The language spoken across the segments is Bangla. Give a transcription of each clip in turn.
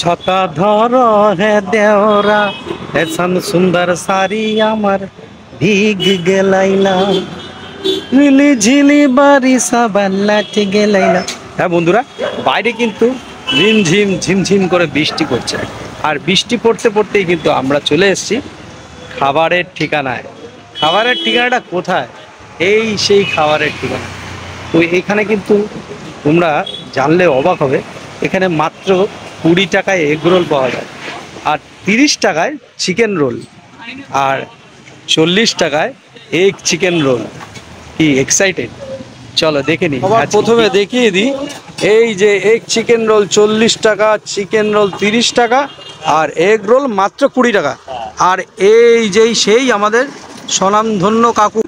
ছকা ধর হে দেওরা এসন সুন্দর শাড়ি আমার, ভিগ গেলাইলা। মিলি ঝিলি বাড়ি সাবাল্লাট গেলাইলা। হ্যাঁ বন্ধুরা, বাইরে কিন্তু ঝিমঝিম ঝিমঝিম করে বৃষ্টি পড়ছে। আর বৃষ্টি পড়তে পড়তেই কিন্তু আমরা চলে এসেছি খাবারের ঠিকানায়। খাবারের ঠিকানাটা কোথায়? এই সেই খাবারের ঠিকানা। তো এখানে কিন্তু তোমরা জানলে অবাক হবে, এখানে মাত্র কুড়ি টাকায় এগ রোল পাওয়া যায়। আর তিরিশ টাকায় চিকেন রোল আর চল্লিশ টাকায় এগ চিকেন রোল কি এক্সাইটেড চলো দেখে নি। প্রথমে দেখিয়ে দিই। এই যে এগ চিকেন রোল চল্লিশ টাকা চিকেন রোল তিরিশ টাকা আর এগ রোল মাত্র কুড়ি টাকা। আর এই যেই সেই আমাদের স্বনামধন্য কাকু।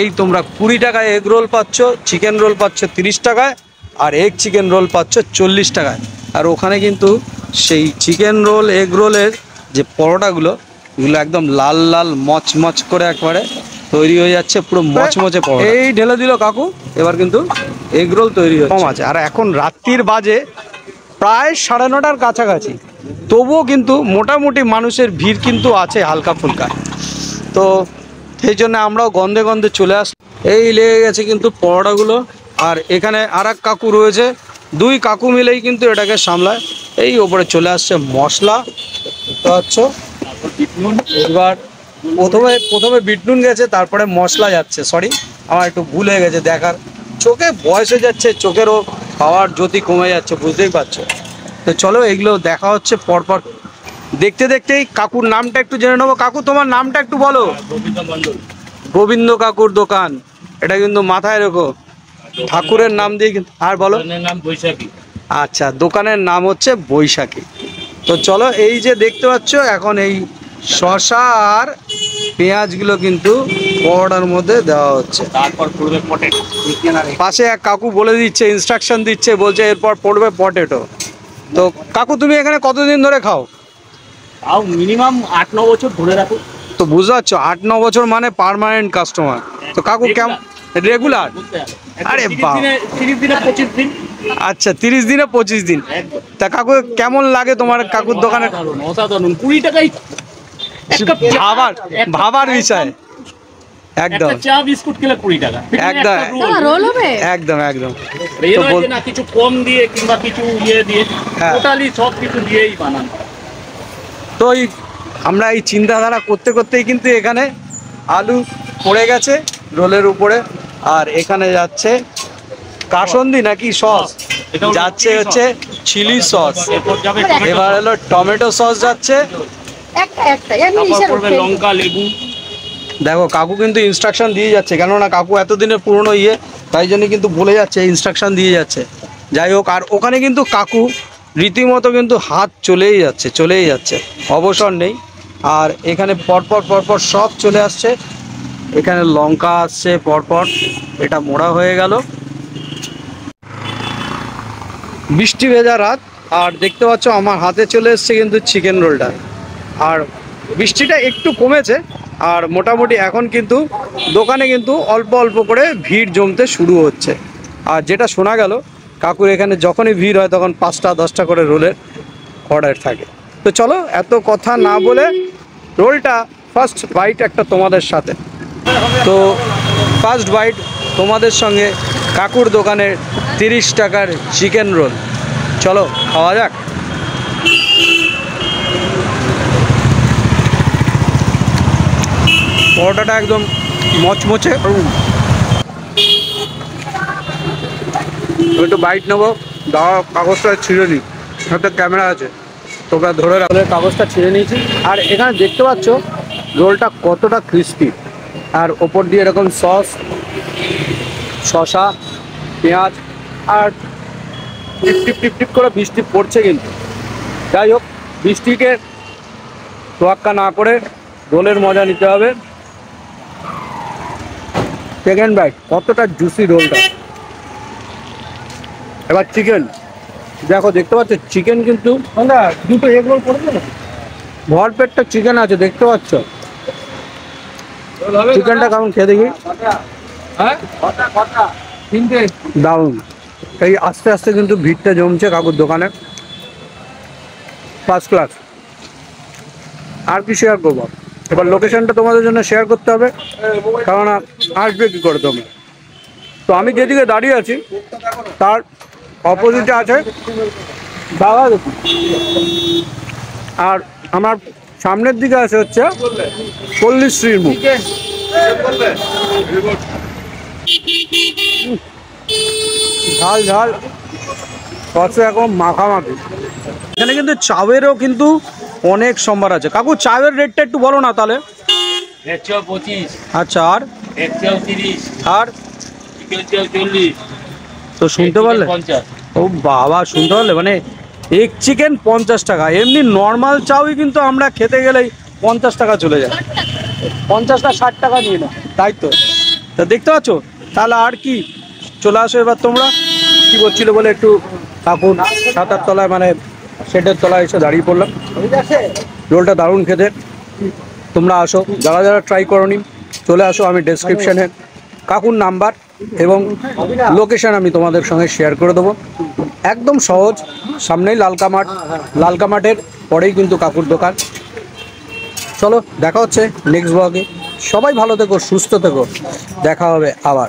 এই তোমরা কুড়ি টাকায় এগ রোল পাচ্ছ চিকেন রোল পাচ্ছ তিরিশ টাকায় আর এগ চিকেন রোল পাচ্ছ চল্লিশ টাকায়। আর ওখানে কিন্তু সেই চিকেন রোল এগ রোলের যে পরোটাগুলো এগুলো একদম লাল লাল মচমচ করে একবারে তৈরি হয়ে যাচ্ছে পুরো মচমচে পরোটা। এই ঢেলে দিল কাকু এবার কিন্তু এগ রোল তৈরি হচ্ছে। কম আছে। আর এখন রাত্রির বাজে প্রায় সাড়ে নটার কাছাকাছি। তবুও কিন্তু মোটামুটি মানুষের ভিড় কিন্তু আছে হালকা ফুলকা। তো সেই জন্য আমরাও গন্ধে গন্ধে চলে আস এই লেগে গেছে কিন্তু পরোটাগুলো। আর এখানে আর এক কাকু রয়েছে দুই কাকু মিলেই কিন্তু এটাকে সামলায়। এই ওপরে চলে আসছে মশলা তো হচ্ছে এবার প্রথমে প্রথমে বিটনুন গেছে তারপরে মশলা যাচ্ছে। সরি আমার একটু ভুল হয়ে গেছে দেখার। চোখে বয়স হয়ে যাচ্ছে চোখেরও পাওয়ার জ্যোতি কমে যাচ্ছে বুঝতেই পারছ? তো চলো এগুলো দেখা হচ্ছে পরপর। দেখতে দেখতেই কাকুর নামটা একটু জেনে নেব। কাকু তোমার নামটা একটু বলো। গোবিন্দ কাকুর দোকান। এটা কিন্তু মাথায় রেখো। ঠাকুরের নাম দিয়ে কিন্তু আর বলো। নাম বৈশাখী। আচ্ছা দোকানের নাম হচ্ছে বৈশাখী। তো চলো এই যে দেখতে পাচ্ছ এখন এই শশা আর পেঁয়াজগুলো কিন্তু পরোটার মধ্যে দেওয়া হচ্ছে। তারপর পড়বে পটে পাশে এক কাকু বলে দিচ্ছে ইনস্ট্রাকশন দিচ্ছে বলছে এরপর পড়বে পটেটো তো কাকু তুমি এখানে কতদিন ধরে খাও? তাও মিনিমাম আট ন বছর ধরে রাখো। তো বুঝতে পারছ আট ন বছর মানে পার্মানেন্ট কাস্টমার তো কাকু কেমন রেগুলার আরে আচ্ছা তিরিশ দিনে পঁচিশ দিন। তা কাকু কেমন লাগে তোমার কাকুর দোকানে অসাধারণ কুড়ি টাকাই ভাবার ভাবার বিষয়। একদম। চা বিস্কুট খেলে কুড়ি টাকা। একদম। একদম একদম। এই তো নয় বল- যে না কিছু কম দিয়ে কিংবা কিছু ইয়ে দিয়ে হ্যাঁ। টোটালি সব কিছু দিয়েই বানান। তো এই আমরা এই চিন্তাধারা করতে করতেই কিন্তু এখানে আলু পড়ে গেছে রোলের উপরে। আর এখানে যাচ্ছে কাসন্দি নাকি সস? যাচ্ছে হচ্ছে চিলি সস। এবার হলো টমেটো সস যাচ্ছে। লঙ্কা লেবু। দেখো কাকু কিন্তু ইনস্ট্রাকশন দিয়ে যাচ্ছে কেননা কাকু এতদিনের পুরনো ইয়ে তাই জন্য কিন্তু বলে যাচ্ছে ইনস্ট্রাকশন দিয়ে যাচ্ছে। যাই হোক আর ওখানে কিন্তু কাকু রীতিমতো কিন্তু হাত চলেই যাচ্ছে চলেই যাচ্ছে। অবসর নেই। আর এখানে পরপর পরপর সব চলে আসছে। এখানে লঙ্কা আসছে পরপর, এটা মোড়া হয়ে গেল। বৃষ্টি ভেজা রাত, আর দেখতে পাচ্ছ আমার হাতে চলে এসছে কিন্তু চিকেন রোলটা আর বৃষ্টিটা একটু কমেছে, আর মোটামুটি এখন কিন্তু দোকানে কিন্তু অল্প অল্প করে ভিড় জমতে শুরু হচ্ছে। আর যেটা শোনা গেল, কাকুর এখানে যখনই ভিড় হয় তখন পাঁচটা, দশটা করে রোলের অর্ডার থাকে। তো চলো, এত কথা না বলে রোলটা ফার্স্ট বাইট একটা তোমাদের সাথে। তো ফার্স্ট বাইট তোমাদের সঙ্গে কাকুর দোকানের তিরিশ টাকার চিকেন রোল চলো, খাওয়া যাক। পরোটাটা একদম মচমচে। একটু বাইট নেব। দাওয়া কাগজটা ছিঁড়ে নিই। হাতে ক্যামেরা আছে। তোমরা ধরে রাখলে কাগজটা ছিঁড়ে নিয়েছি। আর এখানে দেখতে পাচ্ছ রোলটা কতটা ক্রিস্পি আর ওপর দিয়ে এরকম সস শশা পেঁয়াজ আর টিপ টিপ টিপ টিপ করে বৃষ্টি পড়ছে কিন্তু। যাই হোক বৃষ্টিকে তোয়াক্কা না করে রোলের মজা নিতে হবে। সেকেন্ড বাইট কতটা জুসি রোলটা। এবার চিকেন দেখো দেখতে পাচ্ছ চিকেন কিন্তু দুটো এগ রোল করে দেবো ভরপেটটা চিকেন আছে দেখতে পাচ্ছ? চিকেনটা কেমন খেয়ে দেখি? হ্যাঁ? তিনটে। এই আস্তে আস্তে কিন্তু ভিড়টা জমছে কাকুর দোকানে। ফার্স্ট ক্লাস আর কি শেয়ার করব? এবার লোকেশনটা তোমাদের জন্য শেয়ার করতে হবে। কারণ আসবে কী করে তোমরা? তো আমি যেদিকে দাঁড়িয়ে আছি তার অপোজিটে আছে। দাদা আর আমার সামনের দিকে আছে হচ্ছে পল্লীশ্রীর মুখ। ঝাল ঝাল। সসে এখন মাখামাখি। এখানে কিন্তু চাউয়েরও কিন্তু অনেক সম্ভার আছে। কাকু চাউয়ের রেটটা একটু বলো না তাহলে। আচ্ছা আর? আর? তো শুনতে পারলে? ও বাবা শুনতে পারলে? মানে এক চিকেন পঞ্চাশ টাকা। এমনি নর্মাল চাউই কিন্তু আমরা খেতে গেলেই পঞ্চাশ টাকা চলে যায়। পঞ্চাশটা ষাট টাকা নিয়ে না তাই তো? তা দেখতে পাচ্ছ? তাহলে আর কি? চলে আসো এবার তোমরা। কি করছিল বলে একটু কাকুর সাতার তলায় মানে শেডের তলায় এসে দাঁড়িয়ে পড়লাম। রোলটা দারুণ খেতে। তোমরা আসো, যারা যারা ট্রাই করনি, চলে আসো আমি ডেসক্রিপশানে কাকুর নাম্বার এবং লোকেশান আমি তোমাদের সঙ্গে শেয়ার করে দেবো। একদম সহজ, সামনেই লালকা মাঠ লালকা মাঠের পরেই কিন্তু কাকুর দোকান। চলো, দেখা হচ্ছে নেক্সট ব্লগে সবাই ভালো থেকো, সুস্থ থেকো। দেখা হবে আবার।